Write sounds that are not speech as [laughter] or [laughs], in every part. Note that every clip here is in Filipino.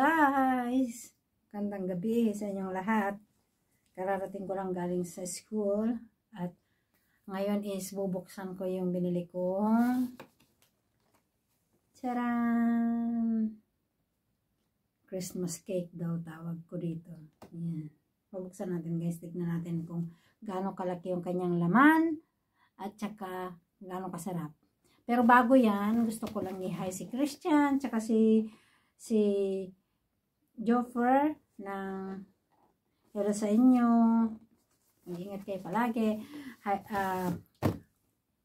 guys! Kandang gabi sa inyong lahat. Kararating ko lang galing sa school at ngayon is bubuksan ko yung binili kong Charan! Christmas cake daw tawag ko dito. Yan. Bubuksan natin guys. Tignan natin kung gaano kalaki yung kanyang laman at saka gaano kasarap. Pero bago yan, gusto ko lang i-hi si Christian, tsaka si si Joffer ng hello sa inyo. Mag-ingat kayo palagi. Hi, uh,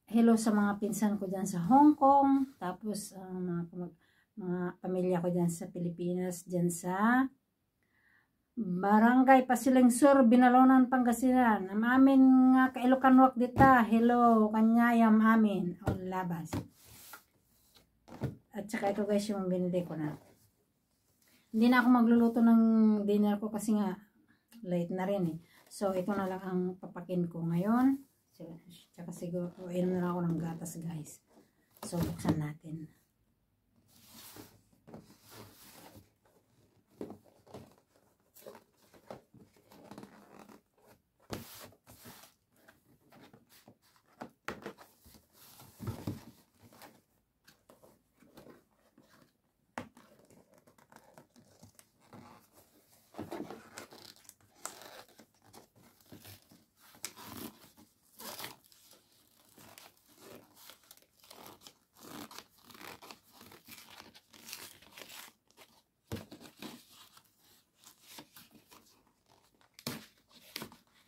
hello sa mga pinsan ko dyan sa Hong Kong. Tapos, uh, mga, mga pamilya ko dyan sa Pilipinas, dyan sa Barangay Pasiling Sur, Binalonan, Pangasinan. Ang amin nga kailokanwak dita. Hello, kanyayam amin. O labas. At saka ito guys yung binili ko na. Hindi na ako magluluto ng dinner ko kasi nga late na rin eh. So, ito na lang ang papakin ko ngayon. Tsaka siguro, inom na ako ng gatas guys. So, buksan natin.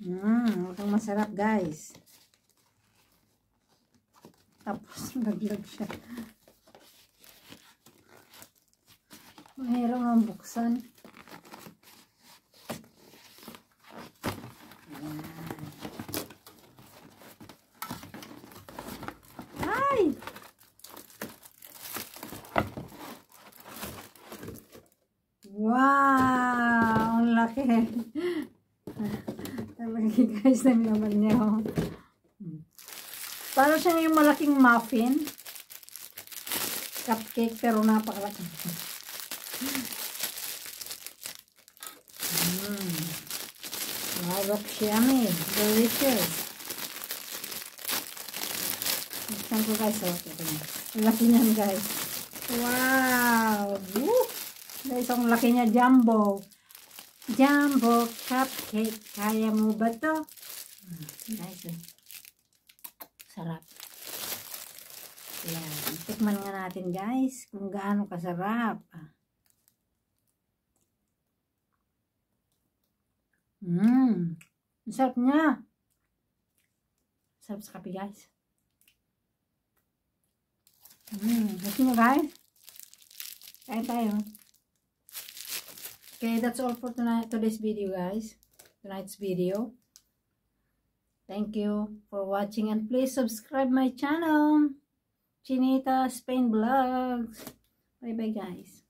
Mmm, mukhang masarap guys. Tapos [laughs] naglag siya. Mahirap ang buksan. Ay! Wow! Ang laki. [laughs] Talaga guys, ang laman niya. Oh. Siya yung malaking muffin. Cupcake pero napakalaki. Mm. Wow, looks yummy. Delicious. Buksan ko guys. Oh, laki niyan guys. Wow! Woo! Guys, ang laki niya jumbo. Jumbo cupcake. Kaya mo ba to? Nice. Sarap. Yan. Tikman nga natin guys kung gaano kasarap. Ang sarap niya. Sarap sa kape guys. Mmm. Gusto mo guys? Kaya tayo. Okay, that's all for tonight today's video guys. Tonight's video. Thank you for watching and please subscribe my channel. Chinita Spain Vlogs. Bye bye guys.